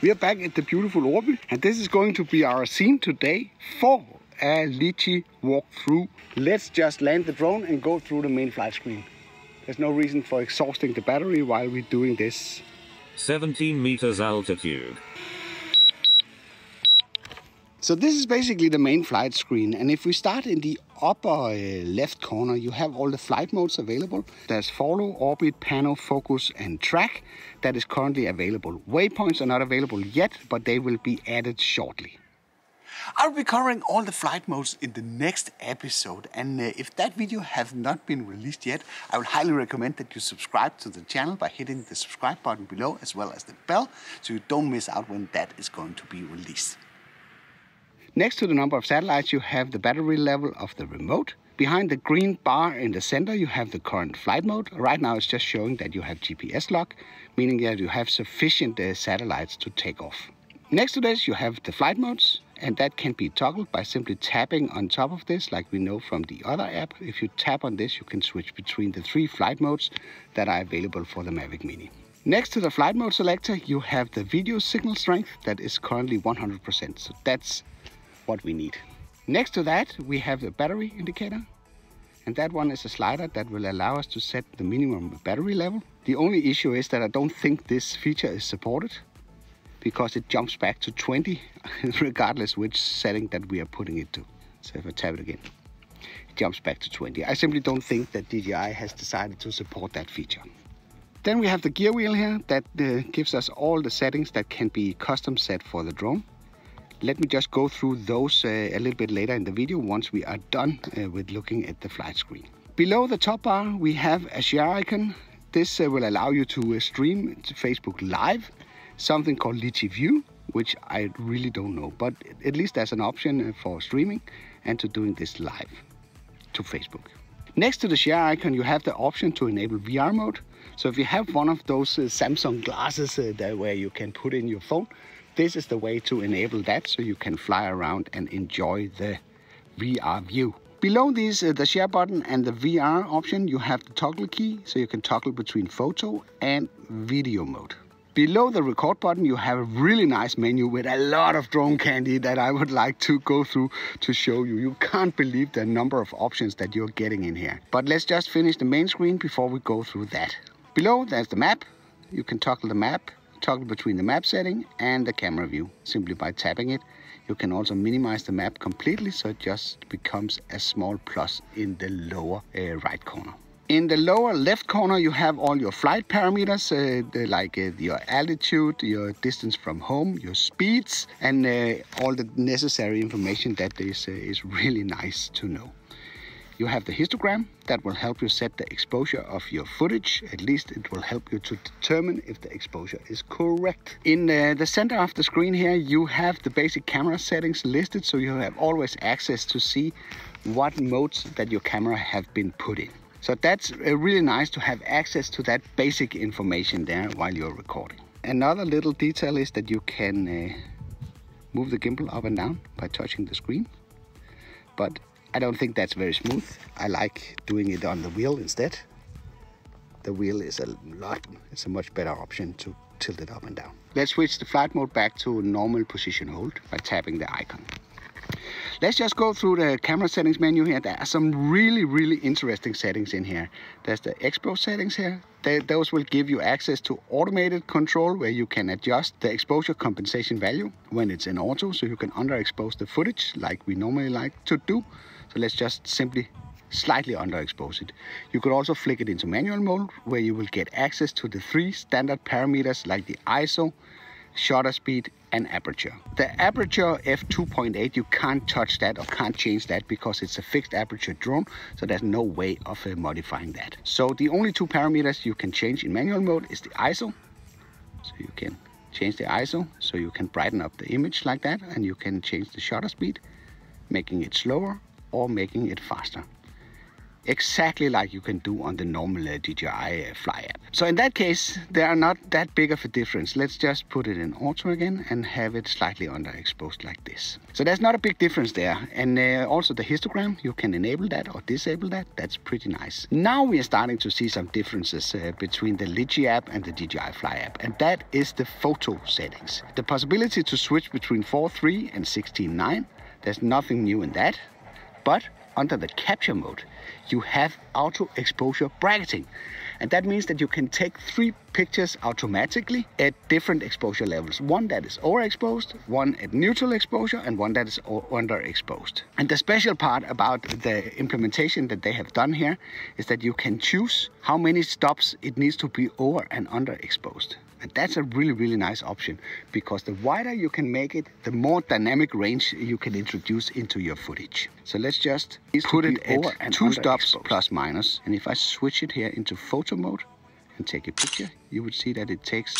We are back at the beautiful Orby and this is going to be our scene today for a Litchi walkthrough. Let's just land the drone and go through the main flight screen. There's no reason for exhausting the battery while we're doing this. 17 meters altitude. So this is basically the main flight screen and if we start in the upper uh, left corner you have all the flight modes available. There's follow, orbit, pano, focus and track that is currently available. Waypoints are not available yet but they will be added shortly. I'll be covering all the flight modes in the next episode and uh, if that video has not been released yet I would highly recommend that you subscribe to the channel by hitting the subscribe button below as well as the bell so you don't miss out when that is going to be released. Next to the number of satellites, you have the battery level of the remote. Behind the green bar in the center, you have the current flight mode. Right now, it's just showing that you have GPS lock, meaning that you have sufficient uh, satellites to take off. Next to this, you have the flight modes, and that can be toggled by simply tapping on top of this, like we know from the other app. If you tap on this, you can switch between the three flight modes that are available for the Mavic Mini. Next to the flight mode selector, you have the video signal strength that is currently 100%. So that's what we need. Next to that, we have the battery indicator. And that one is a slider that will allow us to set the minimum battery level. The only issue is that I don't think this feature is supported because it jumps back to 20 regardless which setting that we are putting it to. So if I tap it again, it jumps back to 20. I simply don't think that DJI has decided to support that feature. Then we have the gear wheel here that uh, gives us all the settings that can be custom set for the drone. Let me just go through those uh, a little bit later in the video once we are done uh, with looking at the flight screen. Below the top bar we have a share icon. This uh, will allow you to stream to Facebook Live, something called Litchi View, which I really don't know, but at least there's an option for streaming and to doing this live to Facebook. Next to the share icon, you have the option to enable VR mode. So if you have one of those uh, Samsung glasses uh, that where you can put in your phone, this is the way to enable that so you can fly around and enjoy the VR view. Below these, uh, the share button and the VR option, you have the toggle key so you can toggle between photo and video mode. Below the record button, you have a really nice menu with a lot of drone candy that I would like to go through to show you. You can't believe the number of options that you're getting in here. But let's just finish the main screen before we go through that. Below, there's the map. You can toggle the map toggle between the map setting and the camera view simply by tapping it. You can also minimize the map completely so it just becomes a small plus in the lower uh, right corner. In the lower left corner, you have all your flight parameters, uh, like uh, your altitude, your distance from home, your speeds, and uh, all the necessary information that is, uh, is really nice to know. You have the histogram that will help you set the exposure of your footage. At least it will help you to determine if the exposure is correct. In uh, the center of the screen here, you have the basic camera settings listed, so you have always access to see what modes that your camera have been put in. So that's uh, really nice to have access to that basic information there while you're recording. Another little detail is that you can uh, move the gimbal up and down by touching the screen. But I don't think that's very smooth. I like doing it on the wheel instead. The wheel is a lot, it's a much better option to tilt it up and down. Let's switch the flight mode back to normal position hold by tapping the icon. Let's just go through the camera settings menu here. There are some really, really interesting settings in here. There's the expo settings here. They, those will give you access to automated control where you can adjust the exposure compensation value when it's in auto so you can underexpose the footage like we normally like to do. So let's just simply slightly underexpose it. You could also flick it into manual mode where you will get access to the three standard parameters like the ISO, shutter speed and aperture. The aperture f2.8 you can't touch that or can't change that because it's a fixed aperture drone so there's no way of uh, modifying that. So the only two parameters you can change in manual mode is the ISO. So you can change the ISO so you can brighten up the image like that and you can change the shutter speed making it slower or making it faster. Exactly like you can do on the normal uh, DJI uh, Fly app. So in that case, there are not that big of a difference. Let's just put it in auto again and have it slightly underexposed like this. So there's not a big difference there. And uh, also the histogram, you can enable that or disable that. That's pretty nice. Now we are starting to see some differences uh, between the Litchi app and the DJI Fly app. And that is the photo settings. The possibility to switch between 4.3 and 16.9. There's nothing new in that. But under the capture mode, you have auto exposure bracketing. And that means that you can take three pictures automatically at different exposure levels. One that is overexposed, one at neutral exposure, and one that is underexposed. And the special part about the implementation that they have done here is that you can choose how many stops it needs to be over and underexposed. And that's a really, really nice option because the wider you can make it, the more dynamic range you can introduce into your footage. So let's just put it at two stops plus minus. And if I switch it here into photo mode and take a picture, you would see that it takes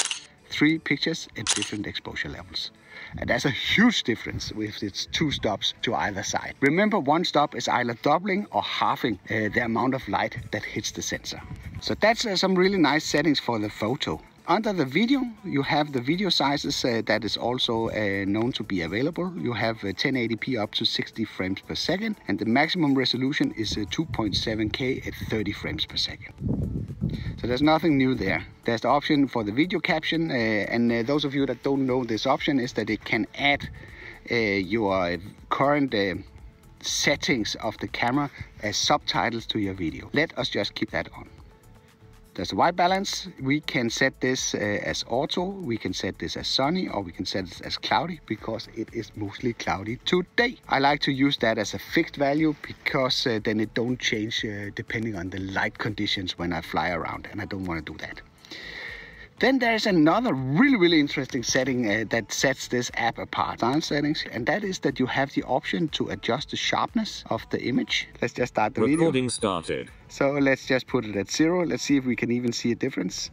three pictures at different exposure levels. And that's a huge difference with its two stops to either side. Remember, one stop is either doubling or halving uh, the amount of light that hits the sensor. So that's uh, some really nice settings for the photo. Under the video, you have the video sizes uh, that is also uh, known to be available. You have uh, 1080p up to 60 frames per second, and the maximum resolution is 2.7K uh, at 30 frames per second. So there's nothing new there. There's the option for the video caption, uh, and uh, those of you that don't know this option is that it can add your current settings of the camera as subtitles to your video. Let us just keep that on. There's a white balance. We can set this uh, as auto, we can set this as sunny, or we can set it as cloudy because it is mostly cloudy today. I like to use that as a fixed value because uh, then it don't change uh, depending on the light conditions when I fly around and I don't want to do that. Then there's another really, really interesting setting uh, that sets this app apart. Sound settings, and that is that you have the option to adjust the sharpness of the image. Let's just start the Recording video. Started. So let's just put it at zero. Let's see if we can even see a difference.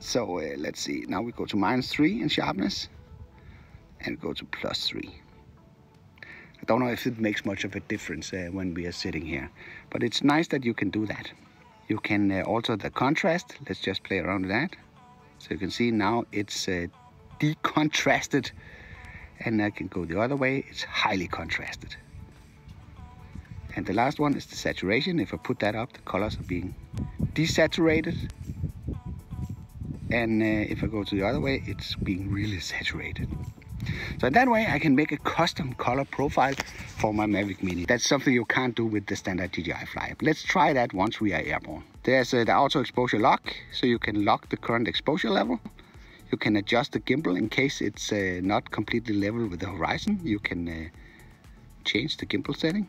So uh, let's see. Now we go to minus three in sharpness and go to plus three. I don't know if it makes much of a difference uh, when we are sitting here, but it's nice that you can do that. You can uh, alter the contrast. Let's just play around with that. So you can see now it's uh, decontrasted and I can go the other way, it's highly contrasted. And the last one is the saturation. If I put that up, the colors are being desaturated. And uh, if I go to the other way, it's being really saturated. So that way, I can make a custom color profile for my Mavic Mini. That's something you can't do with the standard DJI Fly. Let's try that once we are airborne. There's uh, the auto exposure lock, so you can lock the current exposure level. You can adjust the gimbal in case it's uh, not completely level with the horizon. You can uh, change the gimbal setting.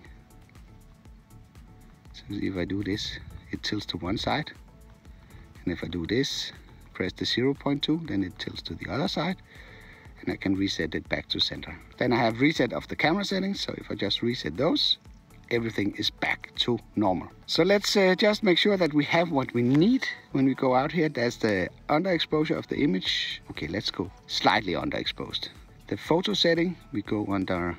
So if I do this, it tilts to one side. And if I do this, press the 0.2, then it tilts to the other side. And I can reset it back to center. Then I have reset of the camera settings. So if I just reset those, everything is back to normal. So let's uh, just make sure that we have what we need when we go out here. That's the underexposure of the image. Okay, let's go slightly underexposed. The photo setting, we go under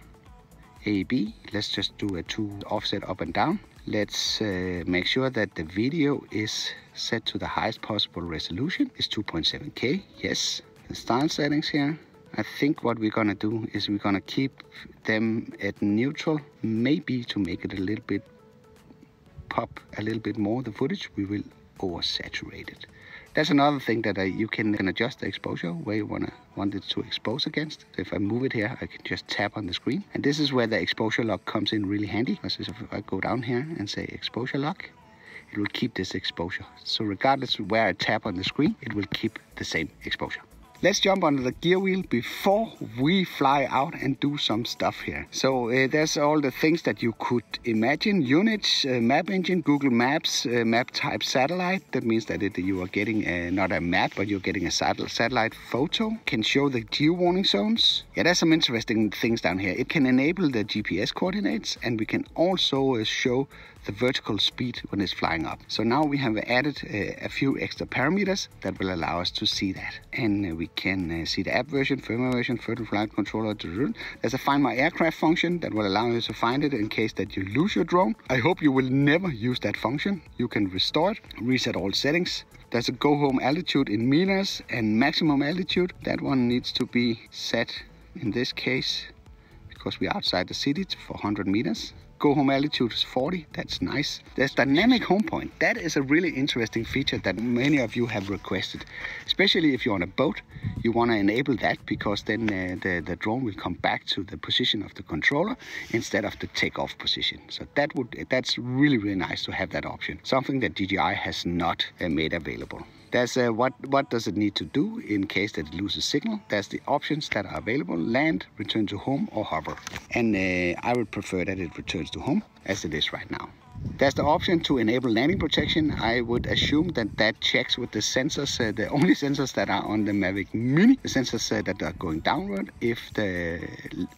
AEB. Let's just do a two offset up and down. Let's uh, make sure that the video is set to the highest possible resolution. It's 2.7K, yes. The style settings here, I think what we're gonna do is we're gonna keep them at neutral, maybe to make it a little bit pop a little bit more the footage, we will oversaturate it. That's another thing that uh, you can, can adjust the exposure where you wanna want it to expose against. If I move it here, I can just tap on the screen. And this is where the exposure lock comes in really handy. Because if I go down here and say exposure lock, it will keep this exposure. So regardless of where I tap on the screen, it will keep the same exposure. Let's jump under the gear wheel before we fly out and do some stuff here. So uh, there's all the things that you could imagine. Units, uh, map engine, Google Maps, uh, map type satellite. That means that it, you are getting a, not a map, but you're getting a satellite photo. Can show the geo warning zones. Yeah, there's some interesting things down here. It can enable the GPS coordinates and we can also uh, show the vertical speed when it's flying up. So now we have added uh, a few extra parameters that will allow us to see that. And uh, we can uh, see the app version, firmware version, Virtual Flight Controller. There's a Find My Aircraft function that will allow you to find it in case that you lose your drone. I hope you will never use that function. You can restore it, reset all settings, there's a go home altitude in meters and maximum altitude. That one needs to be set in this case because we're outside the city for 100 meters go home altitude is 40. That's nice. There's dynamic home point. That is a really interesting feature that many of you have requested. Especially if you're on a boat, you want to enable that because then uh, the, the drone will come back to the position of the controller instead of the takeoff position. So that would that's really, really nice to have that option. Something that DJI has not uh, made available. There's a, what, what does it need to do in case that it loses signal. There's the options that are available, land, return to home or hover. And uh, I would prefer that it returns to home as it is right now. There's the option to enable landing protection. I would assume that that checks with the sensors, uh, the only sensors that are on the Mavic Mini, the sensors uh, that are going downward, if the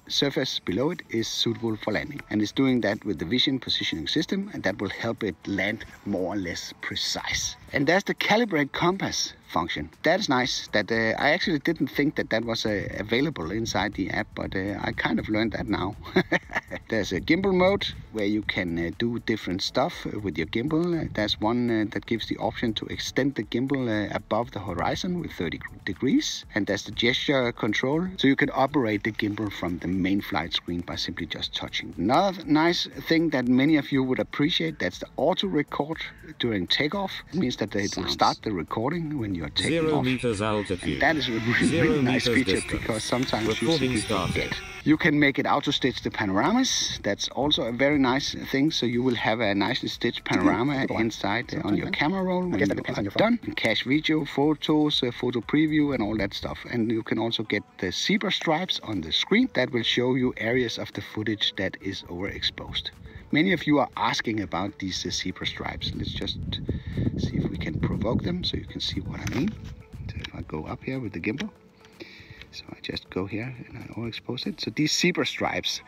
surface below it is suitable for landing. And it's doing that with the vision positioning system, and that will help it land more or less precise. And there's the calibrate compass function. That is nice. That uh, I actually didn't think that that was uh, available inside the app, but uh, I kind of learned that now. There's a gimbal mode where you can uh, do different stuff with your gimbal. There's one uh, that gives the option to extend the gimbal uh, above the horizon with 30 degrees. And there's the gesture control. So you can operate the gimbal from the main flight screen by simply just touching. Another nice thing that many of you would appreciate, that's the auto record during takeoff. It means that it will start the recording when you're taking Zero off. meters altitude. And that is a really, Zero really nice feature distance. because sometimes you Recording started. forget. You can make it auto stitch the panoramas. That's also a very nice thing. So you will have a nicely stitched panorama inside on your camera roll when you that are on your phone. done. You can cache video, photos, uh, photo preview, and all that stuff. And you can also get the zebra stripes on the screen that will show you areas of the footage that is overexposed. Many of you are asking about these uh, zebra stripes. Let's just see if we can provoke them so you can see what I mean. So if I go up here with the gimbal, so I just go here and I overexpose it. So these zebra stripes,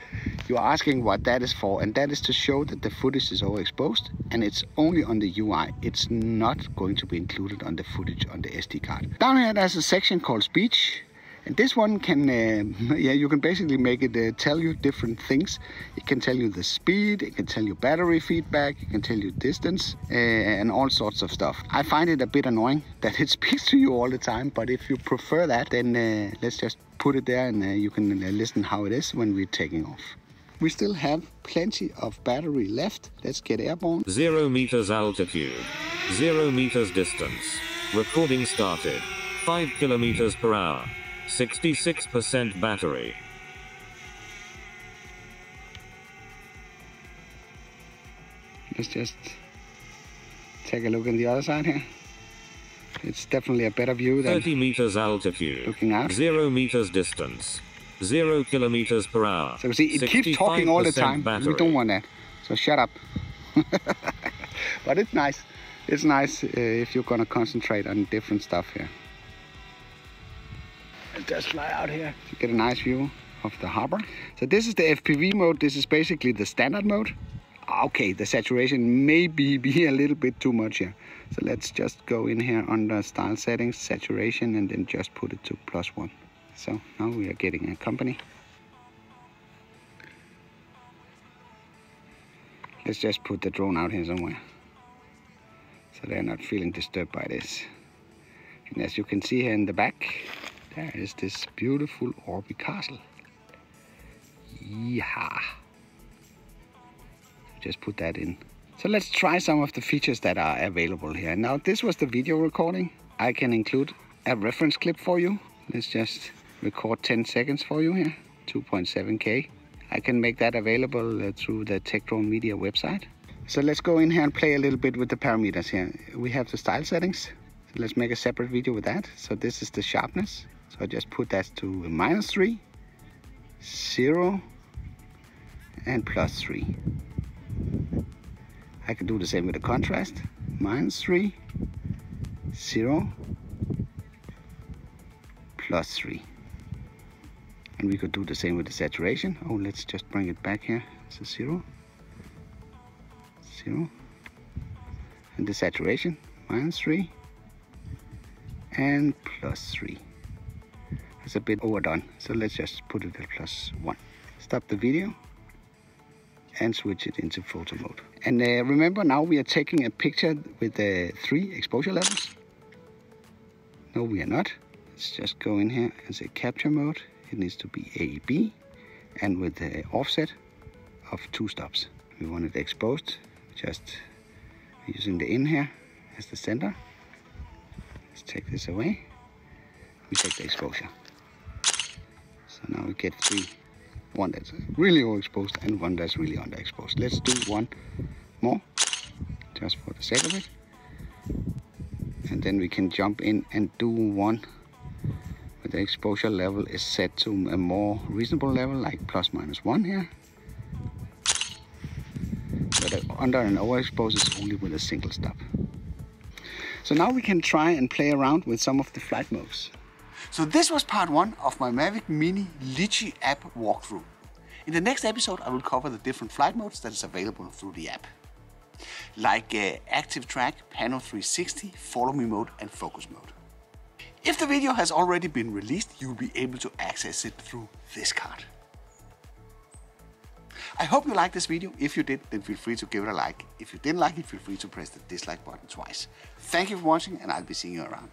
you are asking what that is for, and that is to show that the footage is overexposed and it's only on the UI. It's not going to be included on the footage on the SD card. Down here there's a section called speech. And this one can, uh, yeah, you can basically make it uh, tell you different things. It can tell you the speed, it can tell you battery feedback, it can tell you distance, uh, and all sorts of stuff. I find it a bit annoying that it speaks to you all the time, but if you prefer that, then uh, let's just put it there and uh, you can uh, listen how it is when we're taking off. We still have plenty of battery left. Let's get airborne. Zero meters altitude. Zero meters distance. Recording started. 5 kilometers per hour. 66% battery. Let's just take a look on the other side here. It's definitely a better view than 30 meters altitude. Looking out. Zero meters distance. Zero kilometers per hour. So see, it keeps talking all the time. Battery. We don't want that. So shut up. but it's nice. It's nice uh, if you're gonna concentrate on different stuff here. Just fly out here to get a nice view of the harbor. So this is the FPV mode. This is basically the standard mode. Ah, okay, the saturation may be, be a little bit too much here. So let's just go in here under style settings, saturation, and then just put it to plus one. So now we are getting a company. Let's just put the drone out here somewhere. So they're not feeling disturbed by this. And as you can see here in the back, there is this beautiful Orby castle. Yeah. Just put that in. So let's try some of the features that are available here. Now this was the video recording. I can include a reference clip for you. Let's just record 10 seconds for you here. 2.7K. I can make that available uh, through the TechDrone Media website. So let's go in here and play a little bit with the parameters here. We have the style settings. So let's make a separate video with that. So this is the sharpness. So I just put that to minus three, zero, and plus three. I can do the same with the contrast. Minus three, zero, plus three. And we could do the same with the saturation. Oh, let's just bring it back here. A zero, zero. And the saturation, minus three. And plus three. It's a bit overdone, so let's just put it at plus one. Stop the video and switch it into photo mode. And uh, remember now we are taking a picture with the uh, three exposure levels. No, we are not. Let's just go in here and say capture mode. It needs to be AEB and with the offset of two stops. We want it exposed, just using the in here as the center. Let's take this away. We take the exposure. Now we get three one that's really overexposed and one that's really underexposed. Let's do one more, just for the sake of it. And then we can jump in and do one where the exposure level is set to a more reasonable level, like plus minus one here. But uh, under and overexposed is only with a single stop. So now we can try and play around with some of the flight modes. So this was part one of my Mavic Mini Litchi app walkthrough. In the next episode, I will cover the different flight modes that is available through the app. Like uh, Active Track, Pano 360, Follow Me mode and Focus mode. If the video has already been released, you will be able to access it through this card. I hope you liked this video. If you did, then feel free to give it a like. If you didn't like it, feel free to press the dislike button twice. Thank you for watching and I'll be seeing you around.